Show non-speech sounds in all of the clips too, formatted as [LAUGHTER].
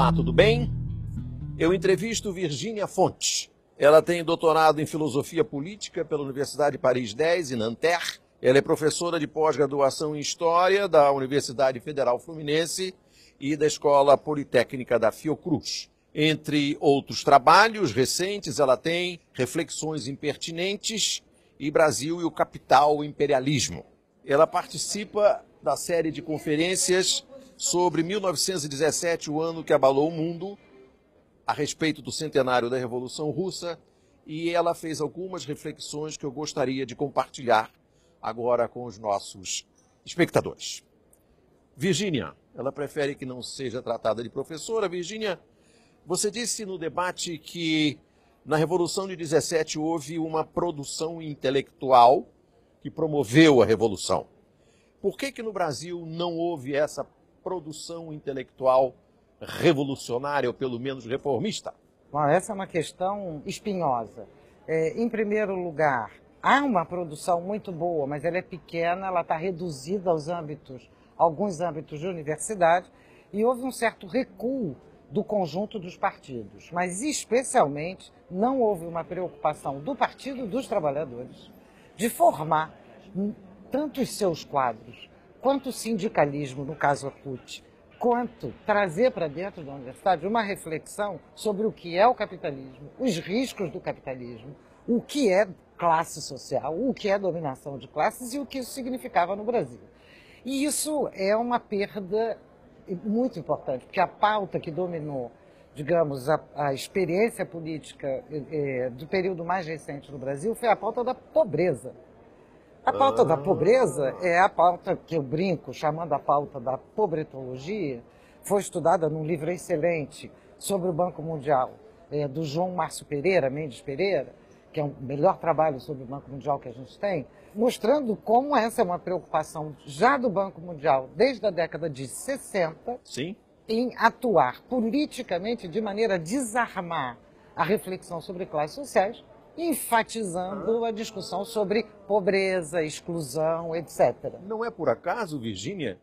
Olá, tudo bem? Eu entrevisto Virgínia Fontes. Ela tem doutorado em Filosofia Política pela Universidade Paris 10, em Nanterre. Ela é professora de pós-graduação em História da Universidade Federal Fluminense e da Escola Politécnica da Fiocruz. Entre outros trabalhos recentes, ela tem Reflexões Impertinentes e Brasil e o Capital o Imperialismo. Ela participa da série de conferências sobre 1917, o ano que abalou o mundo, a respeito do centenário da Revolução Russa, e ela fez algumas reflexões que eu gostaria de compartilhar agora com os nossos espectadores. Virgínia, ela prefere que não seja tratada de professora. Virgínia, você disse no debate que na Revolução de 17 houve uma produção intelectual que promoveu a revolução. Por que que no Brasil não houve essa produção intelectual revolucionária, ou pelo menos reformista? Bom, essa é uma questão espinhosa. É, em primeiro lugar, há uma produção muito boa, mas ela é pequena, ela está reduzida aos âmbitos, alguns âmbitos de universidade, e houve um certo recuo do conjunto dos partidos. Mas, especialmente, não houve uma preocupação do Partido dos Trabalhadores de formar tanto os seus quadros quanto o sindicalismo, no caso a quanto trazer para dentro da universidade uma reflexão sobre o que é o capitalismo, os riscos do capitalismo, o que é classe social, o que é dominação de classes e o que isso significava no Brasil. E isso é uma perda muito importante, porque a pauta que dominou, digamos, a, a experiência política é, do período mais recente no Brasil foi a pauta da pobreza. A pauta ah. da pobreza é a pauta que eu brinco, chamando a pauta da pobretologia, foi estudada num livro excelente sobre o Banco Mundial, é, do João Márcio Pereira, Mendes Pereira, que é o melhor trabalho sobre o Banco Mundial que a gente tem, mostrando como essa é uma preocupação já do Banco Mundial desde a década de 60 Sim. em atuar politicamente de maneira a desarmar a reflexão sobre classes sociais enfatizando a discussão sobre pobreza, exclusão, etc. Não é por acaso, Virgínia,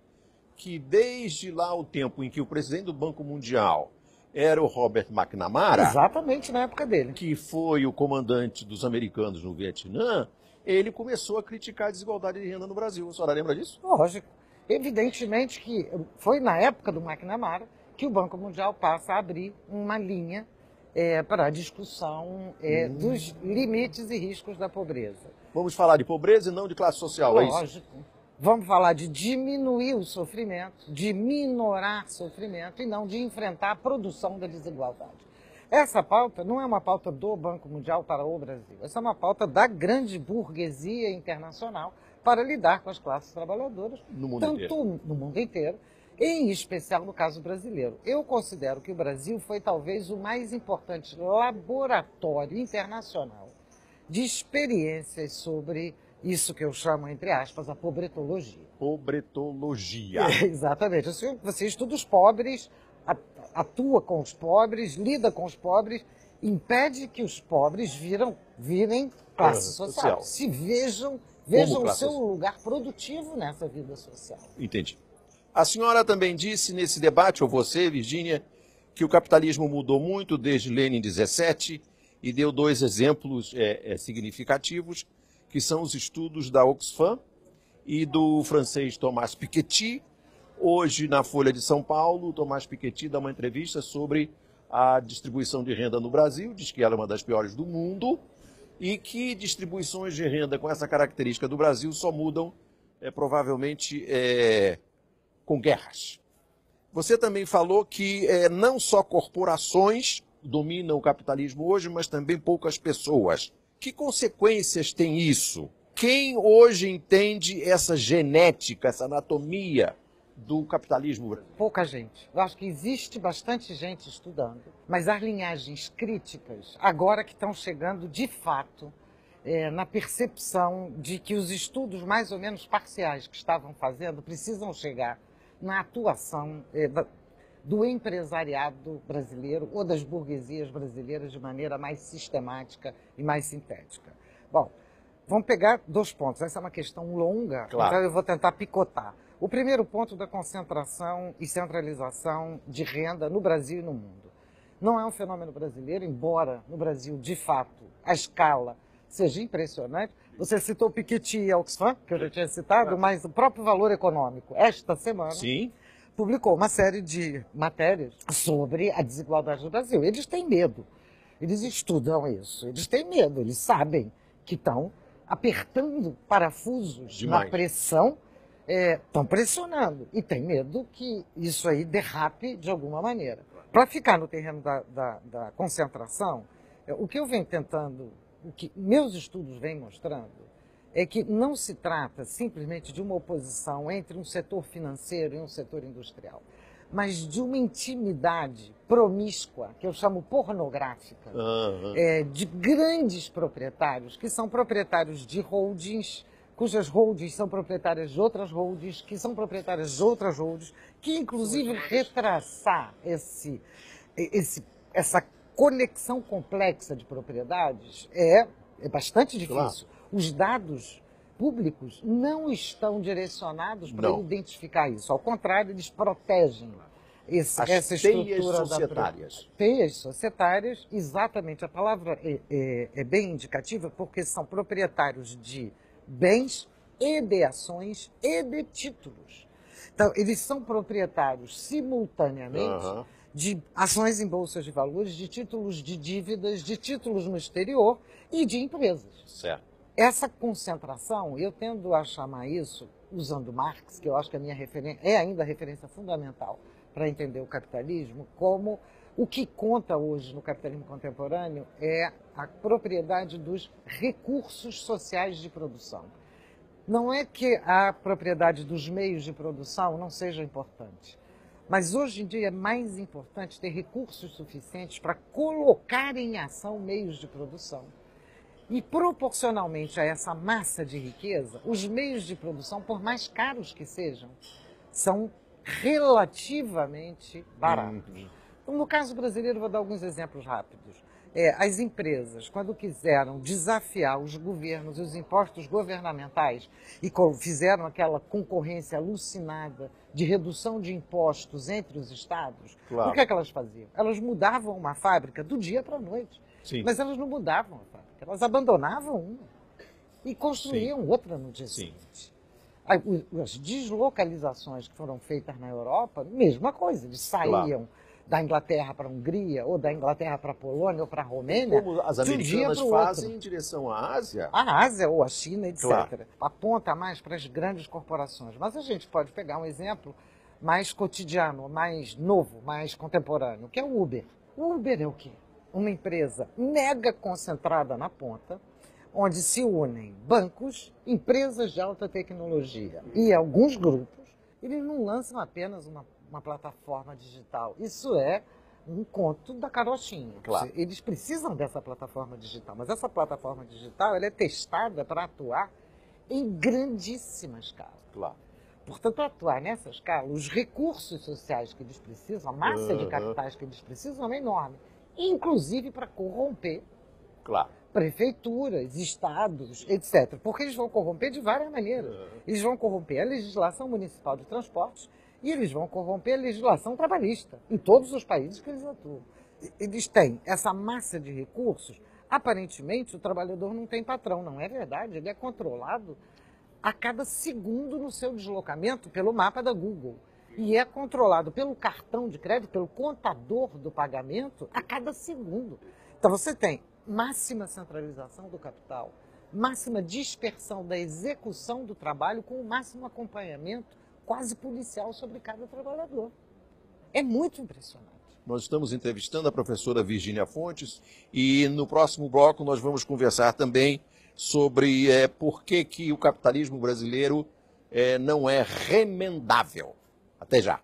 que desde lá o tempo em que o presidente do Banco Mundial era o Robert McNamara, exatamente na época dele, que foi o comandante dos americanos no Vietnã, ele começou a criticar a desigualdade de renda no Brasil. A senhora lembra disso? Lógico. Evidentemente que foi na época do McNamara que o Banco Mundial passa a abrir uma linha é, para a discussão é, hum. dos limites e riscos da pobreza. Vamos falar de pobreza e não de classe social, Lógico. é isso? Vamos falar de diminuir o sofrimento, de minorar sofrimento e não de enfrentar a produção da desigualdade. Essa pauta não é uma pauta do Banco Mundial para o Brasil. Essa é uma pauta da grande burguesia internacional para lidar com as classes trabalhadoras, no mundo tanto inteiro. no mundo inteiro, em especial no caso brasileiro. Eu considero que o Brasil foi talvez o mais importante laboratório internacional de experiências sobre isso que eu chamo, entre aspas, a pobretologia. Pobretologia. É, [LAUGHS] exatamente. Você estuda os pobres, atua com os pobres, lida com os pobres, impede que os pobres viram, virem classe social. social. Se vejam, vejam o seu lugar produtivo nessa vida social. Entendi. A senhora também disse nesse debate, ou você, Virgínia, que o capitalismo mudou muito desde Lenin 17 e deu dois exemplos é, é, significativos, que são os estudos da Oxfam e do francês Thomas Piketty. Hoje, na Folha de São Paulo, Thomas Piketty dá uma entrevista sobre a distribuição de renda no Brasil, diz que ela é uma das piores do mundo, e que distribuições de renda com essa característica do Brasil só mudam, é, provavelmente, é, com guerras. Você também falou que é, não só corporações dominam o capitalismo hoje, mas também poucas pessoas. Que consequências tem isso? Quem hoje entende essa genética, essa anatomia do capitalismo? Pouca gente. Eu acho que existe bastante gente estudando, mas as linhagens críticas, agora que estão chegando de fato é, na percepção de que os estudos mais ou menos parciais que estavam fazendo precisam chegar na atuação eh, do empresariado brasileiro ou das burguesias brasileiras de maneira mais sistemática e mais sintética. Bom, vamos pegar dois pontos. Essa é uma questão longa, claro. então eu vou tentar picotar. O primeiro ponto da concentração e centralização de renda no Brasil e no mundo. Não é um fenômeno brasileiro, embora no Brasil, de fato, a escala seja impressionante. Você citou Piketty e Oxfam, que eu já tinha citado, mas o próprio valor econômico, esta semana, Sim. publicou uma série de matérias sobre a desigualdade do Brasil. Eles têm medo, eles estudam isso, eles têm medo, eles sabem que estão apertando parafusos Demais. na pressão, estão pressionando e tem medo que isso aí derrape de alguma maneira. Para ficar no terreno da, da, da concentração, é, o que eu venho tentando, o que meus estudos vêm mostrando, é que não se trata simplesmente de uma oposição entre um setor financeiro e um setor industrial, mas de uma intimidade promíscua, que eu chamo pornográfica, Aham. é, de grandes proprietários, que são proprietários de holdings, cujas holdings são proprietárias de outras holdings, que são proprietárias de outras holdings, que inclusive retraçar esse, esse, essa conexão complexa de propriedades é, é bastante difícil. Os dados públicos não estão direcionados para identificar isso. Ao contrário, eles protegem esse, As essa teias estrutura da societárias. teias societárias, exatamente, a palavra é, é- é bem indicativa porque são proprietários de bens e de ações e de títulos. Então, eles são proprietários simultaneamente Aham. De ações em bolsas de valores, de títulos de dívidas, de títulos no exterior e de empresas. Certo. Essa concentração, eu tendo a chamar isso, usando Marx, que eu acho que a minha referência é ainda a referência fundamental para entender o capitalismo, como o que conta hoje no capitalismo contemporâneo é a propriedade dos recursos sociais de produção. Não é que a propriedade dos meios de produção não seja importante, mas hoje em dia é mais importante ter recursos suficientes para colocar em ação meios de produção. E proporcionalmente a essa massa de riqueza, os meios de produção, por mais caros que sejam, são relativamente baratos. No caso brasileiro, vou dar alguns exemplos rápidos. É, as empresas, quando quiseram desafiar os governos e os impostos governamentais e fizeram aquela concorrência alucinada de redução de impostos entre os estados, Claro. o que, é que elas faziam? Elas mudavam uma fábrica do dia para a noite. Sim. Mas elas não mudavam a fábrica, elas abandonavam uma e construíam outra no dia Sim. seguinte. As deslocalizações que foram feitas na Europa, mesma coisa, eles saíam da Inglaterra para a Hungria, ou da Inglaterra para a Polônia, ou para a Romênia, Como as um americanas o fazem outro. em direção à Ásia. A Ásia ou a China, etc. Claro. Aponta mais para as grandes corporações. Mas a gente pode pegar um exemplo mais cotidiano, mais novo, mais contemporâneo, que é o Uber. O Uber é o quê? Uma empresa mega concentrada na ponta, onde se unem bancos, empresas de alta tecnologia e alguns grupos. Eles não lançam apenas uma, uma plataforma digital. Isso é um conto da carochinha. Claro. Eles precisam dessa plataforma digital, mas essa plataforma digital ela é testada para atuar em grandíssima escala. Claro. Portanto, para atuar nessa escala, os recursos sociais que eles precisam, a massa de Uhum. capitais que eles precisam é enorme, inclusive para corromper Claro. prefeituras, estados, etc. Porque eles vão corromper de várias maneiras. Eles vão corromper a legislação municipal de transportes e eles vão corromper a legislação trabalhista em todos os países que eles atuam. Eles têm essa massa de recursos. Aparentemente, o trabalhador não tem patrão, não é verdade. Ele é controlado a cada segundo no seu deslocamento pelo mapa da Google. E é controlado pelo cartão de crédito, pelo contador do pagamento, a cada segundo. Então você tem máxima centralização do capital, máxima dispersão da execução do trabalho com o máximo acompanhamento quase policial sobre cada trabalhador. É muito impressionante. Nós estamos entrevistando a professora Virgínia Fontes e no próximo bloco nós vamos conversar também sobre eh, por que, que o capitalismo brasileiro eh, não é remendável. Até já.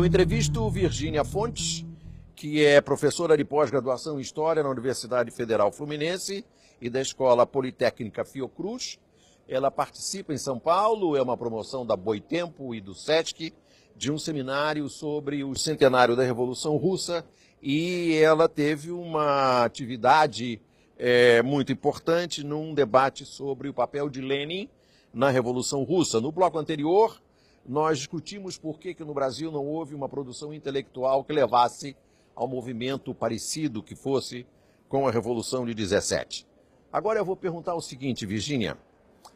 Eu entrevisto Virgínia Fontes, que é professora de pós-graduação em História na Universidade Federal Fluminense e da Escola Politécnica Fiocruz. Ela participa em São Paulo, é uma promoção da Boitempo e do SETC, de um seminário sobre o centenário da Revolução Russa e ela teve uma atividade é, muito importante num debate sobre o papel de Lenin na Revolução Russa. No bloco anterior, nós discutimos por que, que no Brasil não houve uma produção intelectual que levasse ao movimento parecido que fosse com a Revolução de 17. Agora eu vou perguntar o seguinte, Virginia.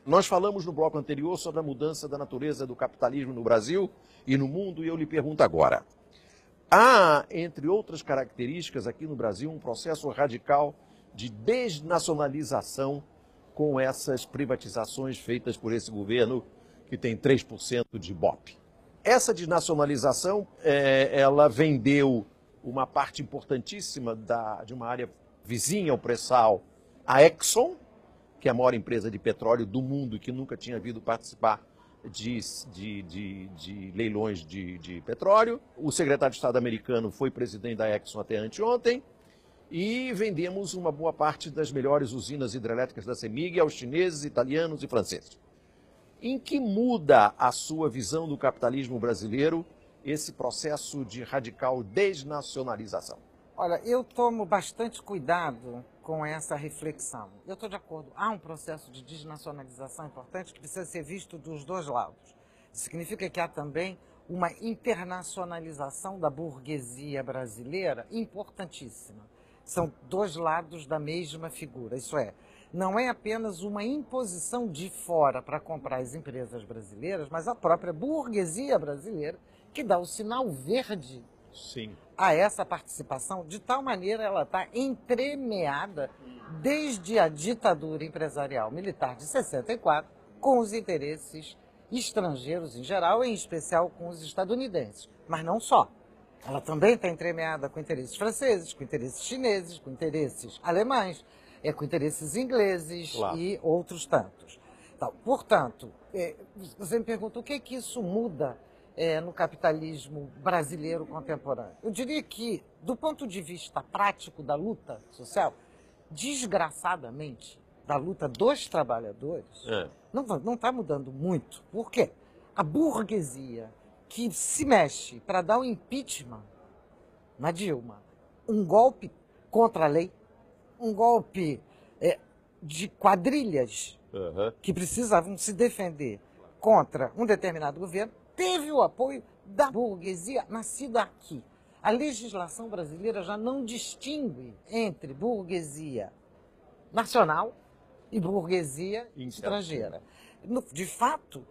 Nós falamos no bloco anterior sobre a mudança da natureza do capitalismo no Brasil e no mundo, e eu lhe pergunto agora: há, entre outras características, aqui no Brasil, um processo radical de desnacionalização com essas privatizações feitas por esse governo que tem 3% de BOP. Essa desnacionalização, é, ela vendeu uma parte importantíssima da, de uma área vizinha ao pré-sal, a Exxon, que é a maior empresa de petróleo do mundo e que nunca tinha vindo participar de, de, de, de leilões de, de, petróleo. O secretário de Estado americano foi presidente da Exxon até anteontem. E vendemos uma boa parte das melhores usinas hidrelétricas da CEMIG aos chineses, italianos e franceses. Em que muda a sua visão do capitalismo brasileiro esse processo de radical desnacionalização? Olha, eu tomo bastante cuidado com essa reflexão. Eu estou de acordo. Há um processo de desnacionalização importante que precisa ser visto dos dois lados. Significa que há também uma internacionalização da burguesia brasileira importantíssima. São dois lados da mesma figura. Isso é, não é apenas uma imposição de fora para comprar as empresas brasileiras, mas a própria burguesia brasileira que dá o sinal verde Sim. a essa participação, de tal maneira ela está entremeada desde a ditadura empresarial militar de 64 com os interesses estrangeiros em geral, em especial com os estadunidenses, mas não só. Ela também está entremeada com interesses franceses, com interesses chineses, com interesses alemães, é, com interesses ingleses claro. e outros tantos. Então, portanto, é, você me pergunta o que, é que isso muda é, no capitalismo brasileiro contemporâneo? Eu diria que, do ponto de vista prático da luta social, desgraçadamente, da luta dos trabalhadores, é. não está mudando muito. Por quê? A burguesia que se mexe para dar um impeachment na Dilma, um golpe contra a lei, um golpe é, de quadrilhas uhum. que precisavam se defender contra um determinado governo, teve o apoio da burguesia nascida aqui. A legislação brasileira já não distingue entre burguesia nacional e burguesia estrangeira. De fato,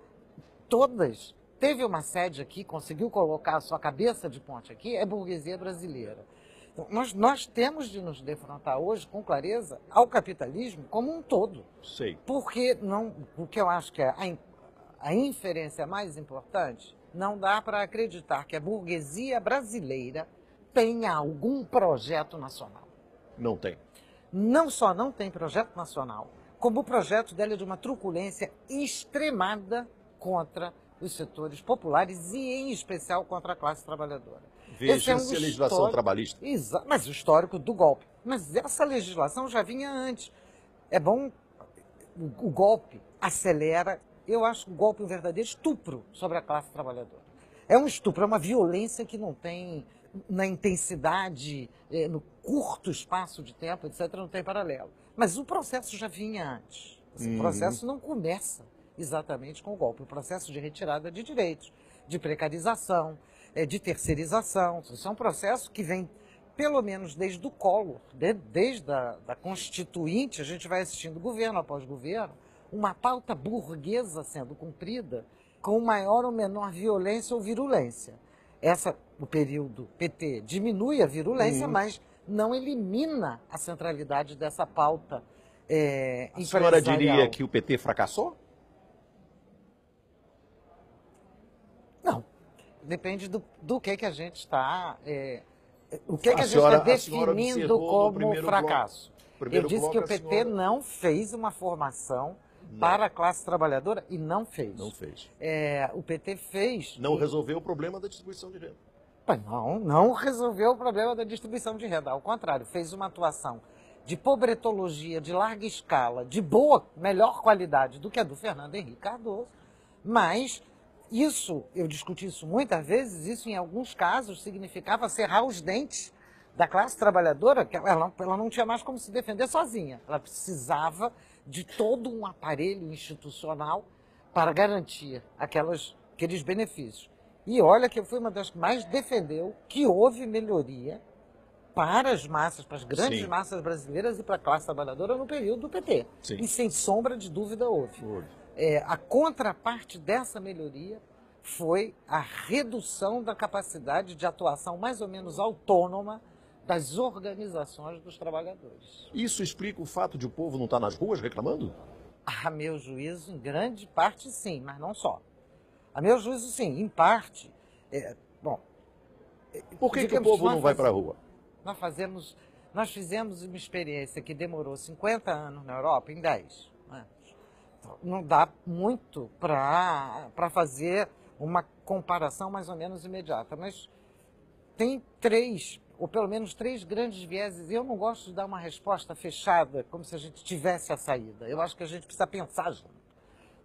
todas teve uma sede aqui, conseguiu colocar a sua cabeça de ponte aqui, é burguesia brasileira. Nós, nós temos de nos defrontar hoje, com clareza, ao capitalismo como um todo. Sei. Porque não, o que eu acho que é a, a inferência mais importante, não dá para acreditar que a burguesia brasileira tenha algum projeto nacional. Não tem. Não só não tem projeto nacional, como o projeto dela é de uma truculência extremada contra os setores populares e, em especial, contra a classe trabalhadora. Veja é um a legislação histórico, trabalhista. Mas o histórico do golpe. Mas essa legislação já vinha antes. É bom, o, o golpe acelera. Eu acho o golpe um verdadeiro estupro sobre a classe trabalhadora. É um estupro, é uma violência que não tem, na intensidade, é, no curto espaço de tempo, etc., não tem paralelo. Mas o processo já vinha antes. Esse uhum. processo não começa exatamente com o golpe. O processo de retirada de direitos, de precarização, é, de terceirização. Isso é um processo que vem, pelo menos desde o Collor, desde a da Constituinte, a gente vai assistindo governo após governo, uma pauta burguesa sendo cumprida com maior ou menor violência ou virulência. Essa, o período PT diminui a virulência, uhum. mas não elimina a centralidade dessa pauta é, A senhora diria que o PT fracassou? Depende do, do que, que a gente está. É, o que, a que a, a gente está definindo como fracasso. Eu disse que o PT senhora... não fez uma formação não. para a classe trabalhadora e não fez. Não fez. É, o PT fez. Não e... resolveu o problema da distribuição de renda. Não, não resolveu o problema da distribuição de renda. Ao contrário, fez uma atuação de pobretologia de larga escala, de boa, melhor qualidade do que a do Fernando Henrique Cardoso, mas isso, eu discuti isso muitas vezes, isso em alguns casos significava cerrar os dentes da classe trabalhadora, que ela, ela não tinha mais como se defender sozinha. Ela precisava de todo um aparelho institucional para garantir aquelas, aqueles benefícios. E olha que eu fui uma das que mais defendeu que houve melhoria para as massas, para as grandes Sim. massas brasileiras e para a classe trabalhadora no período do PT. Sim. E sem sombra de dúvida houve. houve. É, a contraparte dessa melhoria foi a redução da capacidade de atuação mais ou menos autônoma das organizações dos trabalhadores. Isso explica o fato de o povo não estar nas ruas reclamando? A meu juízo, em grande parte, sim, mas não só. A meu juízo, sim, em parte. É, bom. Por que, que o povo não vai para a rua? Nós fazemos, nós fizemos uma experiência que demorou 50 anos na Europa em 10. Né? Não dá muito para fazer uma comparação mais ou menos imediata, mas tem três, ou pelo menos três grandes vieses. Eu não gosto de dar uma resposta fechada, como se a gente tivesse a saída. Eu acho que a gente precisa pensar junto.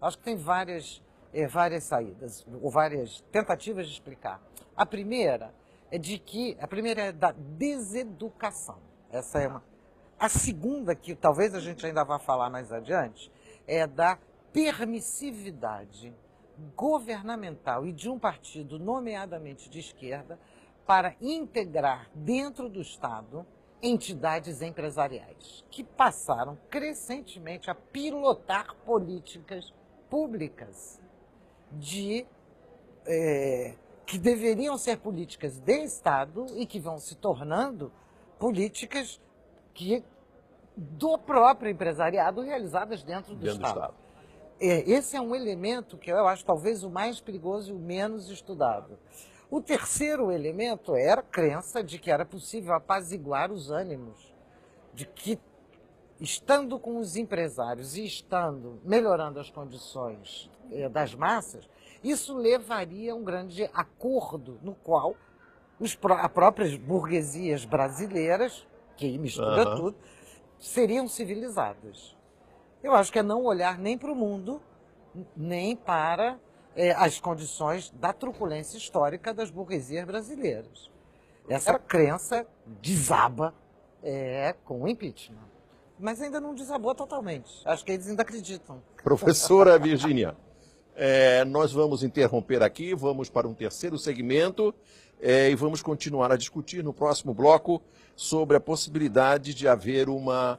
Acho que tem várias é, várias saídas, ou várias tentativas de explicar. A primeira é de que, a primeira é da deseducação. Essa é uma. A segunda, que talvez a gente ainda vá falar mais adiante, é da permissividade governamental e de um partido, nomeadamente de esquerda, para integrar dentro do Estado entidades empresariais que passaram crescentemente a pilotar políticas públicas de é, que deveriam ser políticas de Estado e que vão se tornando políticas que do próprio empresariado realizadas dentro do dentro Estado. Do Estado. É, esse é um elemento que eu acho talvez o mais perigoso e o menos estudado. O terceiro elemento era a crença de que era possível apaziguar os ânimos, de que estando com os empresários e estando melhorando as condições eh, das massas, isso levaria a um grande acordo no qual os, as próprias burguesias brasileiras, que mistura uhum. tudo, seriam civilizadas. Eu acho que é não olhar nem para o mundo, nem para eh, as condições da truculência histórica das burguesias brasileiras. Essa crença desaba é, com o impeachment mas ainda não desabou totalmente. Acho que eles ainda acreditam. Professora Virginia, é, nós vamos interromper aqui, vamos para um terceiro segmento é, e vamos continuar a discutir no próximo bloco sobre a possibilidade de haver uma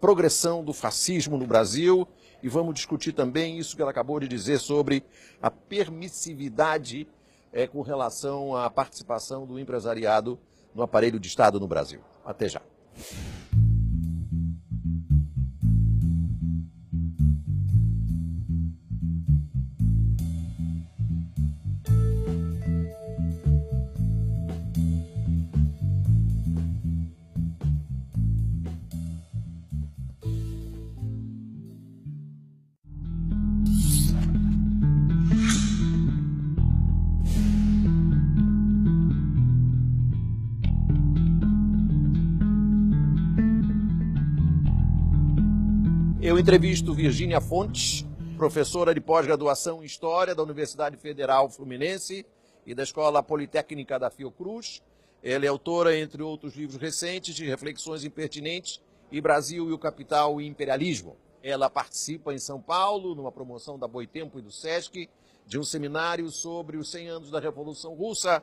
progressão do fascismo no Brasil e vamos discutir também isso que ela acabou de dizer sobre a permissividade é, com relação à participação do empresariado no aparelho de Estado no Brasil. Até já. Eu entrevisto Virgínia Fontes, professora de pós-graduação em História da Universidade Federal Fluminense e da Escola Politécnica da Fiocruz. Ela é autora, entre outros livros recentes, de Reflexões Impertinentes e Brasil e o Capital e Imperialismo. Ela participa em São Paulo, numa promoção da Boitempo e do Sesc, de um seminário sobre os 100 anos da Revolução Russa.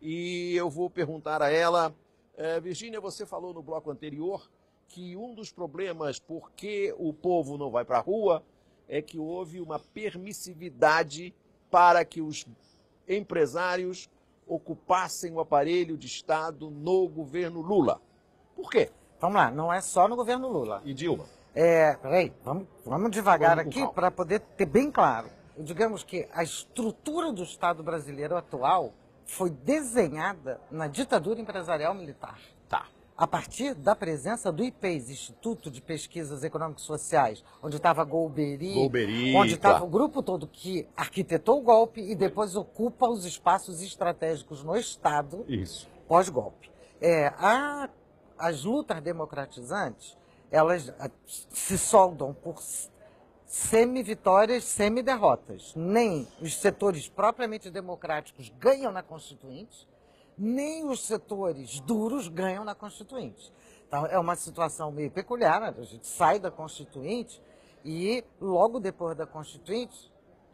E eu vou perguntar a ela, eh, Virgínia, você falou no bloco anterior que um dos problemas por que o povo não vai para a rua é que houve uma permissividade para que os empresários ocupassem o aparelho de Estado no governo Lula. Por quê? Vamos lá, não é só no governo Lula. E Dilma? É, peraí, vamos, vamos devagar vamos aqui para poder ter bem claro. Digamos que a estrutura do Estado brasileiro atual foi desenhada na ditadura empresarial militar. Tá a partir da presença do IPES, Instituto de Pesquisas Econômicas e Sociais, onde estava Golbery, Golbery onde estava claro. o grupo todo que arquitetou o golpe e depois ocupa os espaços estratégicos no Estado pós-golpe. É, a- as lutas democratizantes, elas ah, se soldam por semi-vitórias, semi-derrotas. Nem os setores propriamente democráticos ganham na Constituinte, nem os setores duros ganham na Constituinte. Então, é uma situação meio peculiar, né? a gente sai da Constituinte e logo depois da Constituinte,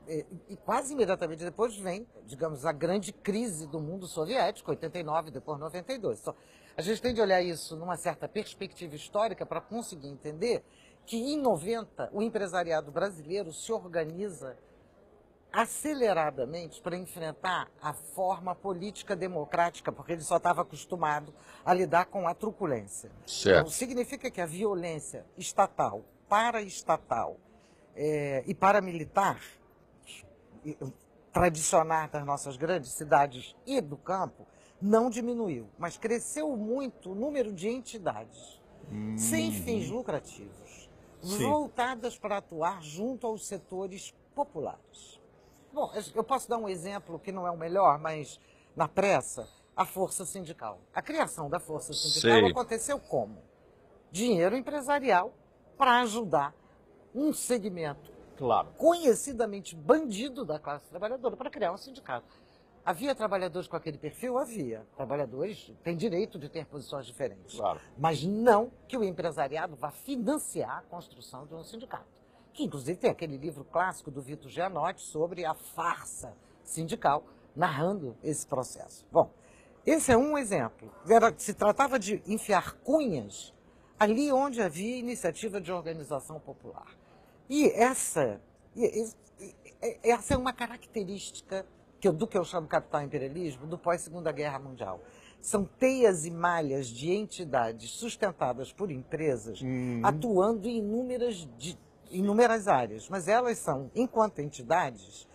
e, e quase imediatamente depois vem, digamos, a grande crise do mundo soviético, 89, depois 92. Então, a gente tem de olhar isso numa certa perspectiva histórica para conseguir entender que em 90 o empresariado brasileiro se organiza aceleradamente para enfrentar a forma política democrática, porque ele só estava acostumado a lidar com a truculência. Então, Certo. significa que a violência estatal, paraestatal eh, e paramilitar, tradicional das nossas grandes cidades e do campo, não diminuiu, mas cresceu muito o número de entidades sem fins lucrativos, Sim. voltadas para atuar junto aos setores populares. Bom, eu posso dar um exemplo que não é o melhor, mas na pressa, a força sindical. A criação da força sindical Sei. aconteceu como? Dinheiro empresarial para ajudar um segmento Claro. conhecidamente bandido da classe trabalhadora para criar um sindicato. Havia trabalhadores com aquele perfil? Havia. Trabalhadores têm direito de ter posições diferentes. Claro. Mas não que o empresariado vá financiar a construção de um sindicato. Que, inclusive, tem aquele livro clássico do Vitor Gianotti sobre a farsa sindical, narrando esse processo. Bom, esse é um exemplo. Era, se tratava de enfiar cunhas ali onde havia iniciativa de organização popular. E essa, e- e- essa é uma característica que eu- do que eu chamo capital imperialismo do pós-segunda guerra mundial. São teias e malhas de entidades sustentadas por empresas atuando em inúmeras, de- inúmeras áreas, mas elas são, enquanto entidades,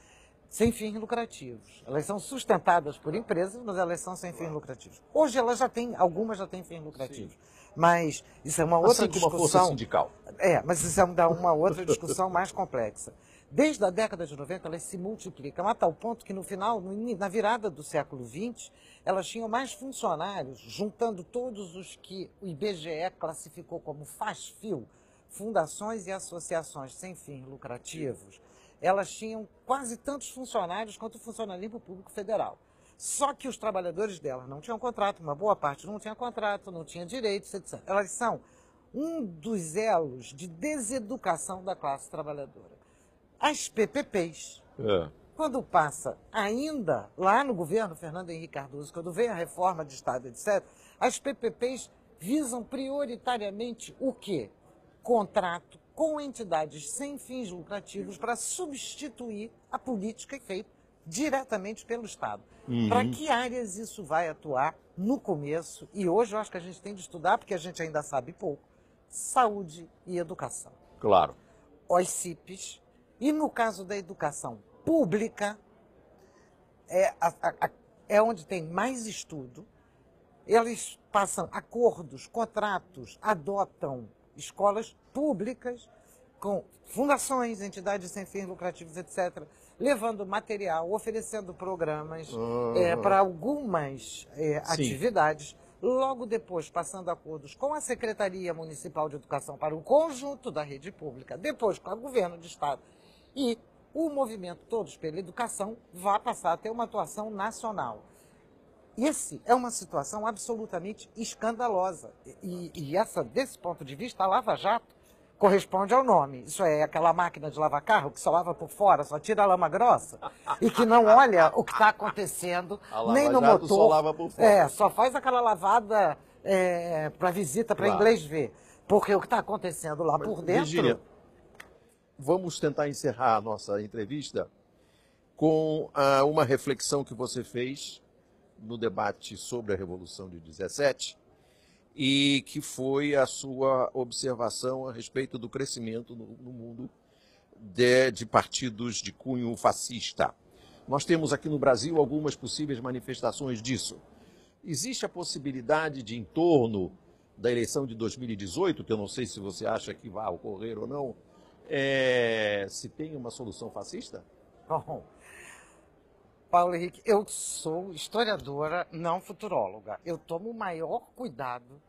sem fins lucrativos. Elas são sustentadas por empresas, mas elas são sem fins lucrativos. Hoje elas já têm, algumas já têm fins lucrativos. Mas isso é uma outra Assim como a força discussão. sindical. É, mas isso é uma- outra discussão mais complexa. Desde a década de 90, elas se multiplicam a tal ponto que no final, na virada do século XX, elas tinham mais funcionários, juntando todos os que o IBGE classificou como faz-fio, fundações e associações sem fins lucrativos, elas tinham quase tantos funcionários quanto o funcionalismo público federal. Só que os trabalhadores delas não tinham contrato, uma boa parte não tinha contrato, não tinha direitos, etc. Elas são um dos elos de deseducação da classe trabalhadora. As PPPs, É. quando passa ainda lá no governo Fernando Henrique Cardoso, quando vem a reforma de Estado, etc., as PPPs visam prioritariamente o quê? Contrato com entidades sem fins lucrativos para substituir a política feita diretamente pelo Estado. Para que áreas isso vai atuar no começo? E hoje eu acho que a gente tem de estudar, porque a gente ainda sabe pouco. Saúde e educação Claro. os CIPs, e no caso da educação pública, é, a- a- é onde tem mais estudo, eles passam acordos, contratos, adotam escolas públicas com fundações, entidades sem fins lucrativos, etc., levando material, oferecendo programas Uhum. para algumas é, atividades, logo depois passando acordos com a Secretaria Municipal de Educação para o conjunto da rede pública, depois com o governo de Estado. E o movimento Todos pela Educação vai passar a ter uma atuação nacional. Esse é uma situação absolutamente escandalosa. E, e essa, desse ponto de vista, a Lava Jato corresponde ao nome. Isso é aquela máquina de lavar carro que só lava por fora, só tira a lama grossa e que não olha o que está acontecendo nem no Jato motor. só lava por fora. É, só faz aquela lavada para visita, para Claro. inglês ver. Porque o que está acontecendo lá Mas, por dentro. Virgínia, vamos tentar encerrar a nossa entrevista com ah, uma reflexão que você fez no debate sobre a Revolução de 17 e que foi a sua observação a respeito do crescimento no, no mundo de, de partidos de cunho fascista. Nós temos aqui no Brasil algumas possíveis manifestações disso. Existe a possibilidade de, em torno da eleição de 2018, que eu não sei se você acha que vai ocorrer ou não, é, se tem uma solução fascista? Bom, Paulo Henrique, eu sou historiadora, não futuróloga. Eu tomo o maior cuidado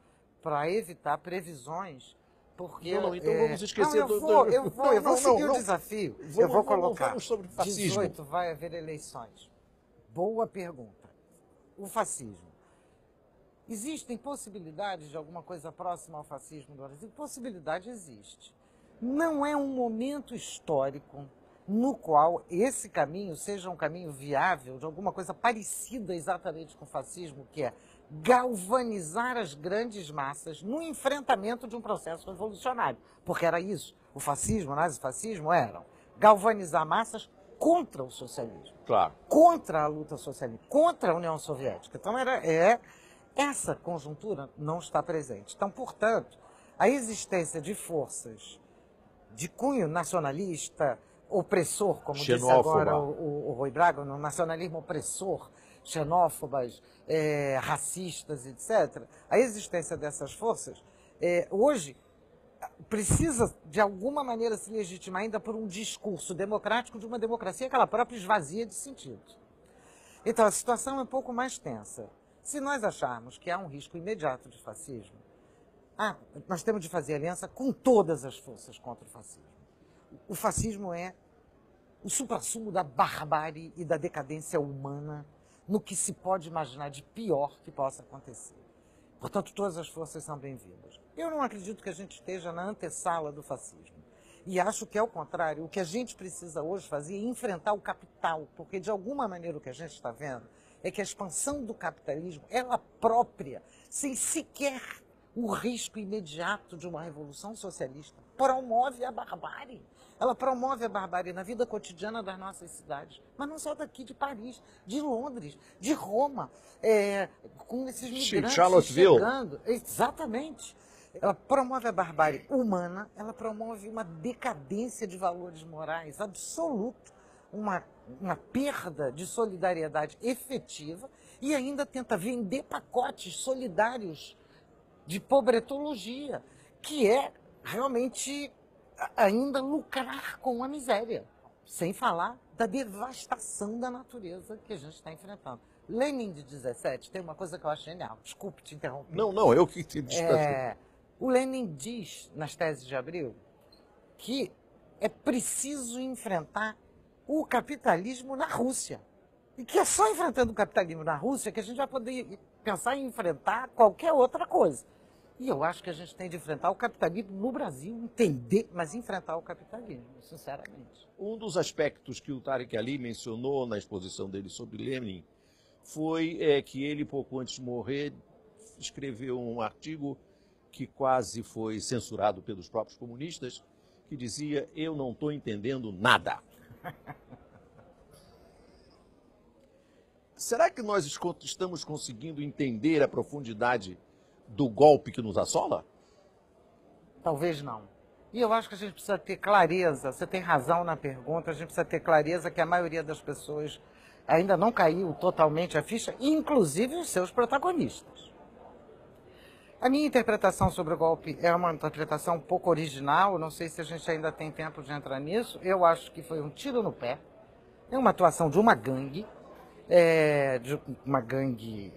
para evitar previsões porque não, não, então é... vamos esquecer não, eu vou, eu vou, eu vou seguir o desafio. Vamos, eu vou colocar. Vamos sobre fascismo. 18 vai haver eleições. Boa pergunta. O fascismo. Existem possibilidades de alguma coisa próxima ao fascismo no Brasil? Possibilidade existe. Não é um momento histórico no qual esse caminho seja um caminho viável, de alguma coisa parecida exatamente com o fascismo, que é galvanizar as grandes massas no enfrentamento de um processo revolucionário. Porque era isso. O fascismo, o nazifascismo eram galvanizar massas contra o socialismo. Claro. Contra a luta socialista, contra a União Soviética. Então era, é, essa conjuntura não está presente. Então, portanto, a existência de forças de cunho nacionalista, opressor, como disse agora o, o, o Rui Braga, no nacionalismo opressor, xenófobas, é, racistas, etc., a existência dessas forças, é, hoje, precisa, de alguma maneira, se legitimar ainda por um discurso democrático de uma democracia que ela própria esvazia de sentido. Então, a situação é um pouco mais tensa. Se nós acharmos que há um risco imediato de fascismo, ah, nós temos de fazer aliança com todas as forças contra o fascismo. O fascismo é o suprassumo da barbárie e da decadência humana no que se pode imaginar de pior que possa acontecer. Portanto, todas as forças são bem-vindas. Eu não acredito que a gente esteja na antessala do fascismo. E acho que, ao contrário, o que a gente precisa hoje fazer é enfrentar o capital, porque, de alguma maneira, o que a gente está vendo é que a expansão do capitalismo, ela própria, sem sequer o risco imediato de uma revolução socialista, promove a barbárie. Ela promove a barbárie na vida cotidiana das nossas cidades, mas não só daqui de Paris, de Londres, de Roma, é, com esses migrantes Charlottesville. chegando. Exatamente. Ela promove a barbárie humana, ela promove uma decadência de valores morais absoluta, uma, uma perda de solidariedade efetiva e ainda tenta vender pacotes solidários de pobretologia, que é realmente ainda lucrar com a miséria, sem falar da devastação da natureza que a gente está enfrentando. Lenin de 17 tem uma coisa que eu acho genial. Desculpe te interromper. Não, não, eu que te é, O Lenin diz nas teses de Abril que é preciso enfrentar o capitalismo na Rússia. E que é só enfrentando o capitalismo na Rússia que a gente vai poder pensar em enfrentar qualquer outra coisa. E eu acho que a gente tem de enfrentar o capitalismo no Brasil, entender, mas enfrentar o capitalismo, sinceramente. Um dos aspectos que o Tarek Ali mencionou na exposição dele sobre Lenin foi é, que ele, pouco antes de morrer, escreveu um artigo que quase foi censurado pelos próprios comunistas, que dizia: Eu não estou entendendo nada. [LAUGHS] Será que nós estamos conseguindo entender a profundidade do golpe que nos assola? Talvez não. E eu acho que a gente precisa ter clareza, você tem razão na pergunta, a gente precisa ter clareza que a maioria das pessoas ainda não caiu totalmente a ficha, inclusive os seus protagonistas. A minha interpretação sobre o golpe é uma interpretação um pouco original, não sei se a gente ainda tem tempo de entrar nisso. Eu acho que foi um tiro no pé, é uma atuação de uma gangue, é, de uma gangue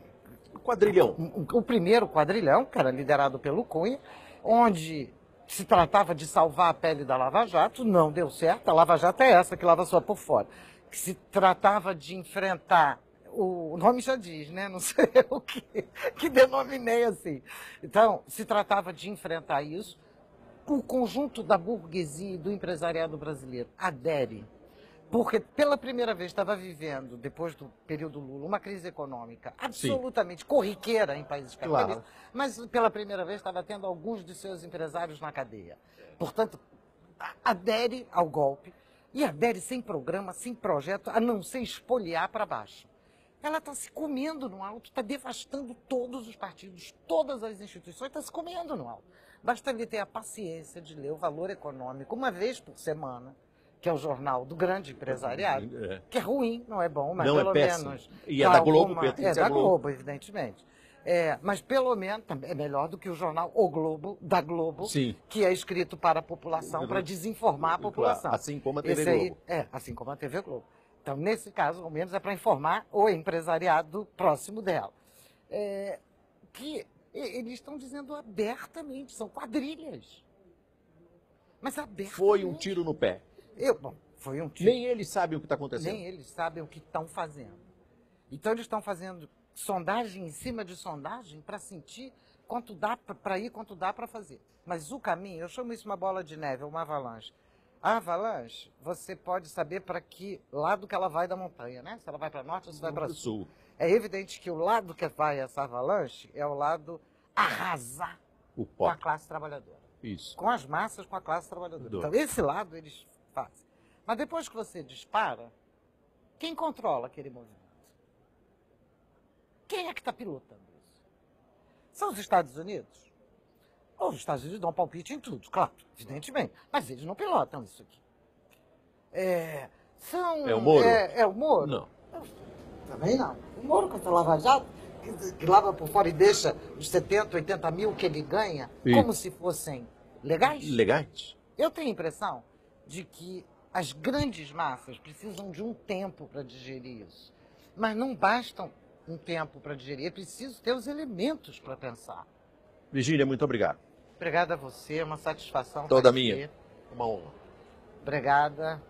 quadrilhão. O, o primeiro quadrilhão, que era liderado pelo Cunha, onde se tratava de salvar a pele da Lava Jato, não deu certo. A Lava Jato é essa que lava só por fora. Que se tratava de enfrentar o nome já diz, né? Não [LAUGHS] sei o que, que denominei assim. Então, se tratava de enfrentar isso. O conjunto da burguesia e do empresariado brasileiro adere porque pela primeira vez estava vivendo, depois do período Lula, uma crise econômica absolutamente Sim. corriqueira em países capitalistas, claro. mas pela primeira vez estava tendo alguns de seus empresários na cadeia. Portanto, adere ao golpe e adere sem programa, sem projeto, a não ser espoliar para baixo. Ela está se comendo no alto, está devastando todos os partidos, todas as instituições, está se comendo no alto. Basta ele ter a paciência de ler o valor econômico uma vez por semana que é o jornal do grande empresariado, é. que é ruim, não é bom, mas não pelo é menos. E é da Globo, alguma... É da Globo, Globo evidentemente. É, mas pelo menos é melhor do que o jornal O Globo, da Globo, Sim. que é escrito para a população, para desinformar a população. Assim como a TV Esse aí, Globo. é, assim como a TV Globo. Então, nesse caso, ao menos, é para informar o empresariado próximo dela. É, que eles estão dizendo abertamente, são quadrilhas. Mas abertamente. Foi um tiro no pé. Eu, bom, foi um tiro. Nem eles sabem o que está acontecendo. Nem eles sabem o que estão fazendo. Então eles estão fazendo sondagem em cima de sondagem para sentir quanto dá para ir, quanto dá para fazer. Mas o caminho, eu chamo isso uma bola de neve, uma avalanche. A avalanche, você pode saber para que lado que ela vai da montanha, né? Se ela vai para norte ou se vai para sul. sul. É evidente que o lado que vai essa avalanche é o lado arrasar O com a classe trabalhadora Isso. com as massas, com a classe trabalhadora. Do- Então, esse lado eles fazem. Mas depois que você dispara, quem controla aquele movimento? Quem é que está pilotando isso? São os Estados Unidos? Os Estados Unidos dão palpite em tudo, claro, evidentemente. Mas eles não pilotam isso aqui. É, são, É o Moro? É, é o Moro? Não. Também não. O Moro contra o Lava Jato, que, que lava por fora e deixa os 70, 80 mil que ele ganha Sim. como se fossem legais. Legais? Eu tenho a impressão de que as grandes massas precisam de um tempo para digerir isso. Mas não bastam um tempo para digerir, é preciso ter os elementos para pensar. Virgínia, muito obrigado. Obrigada a você, é uma satisfação. Toda minha. Uma honra. Obrigada.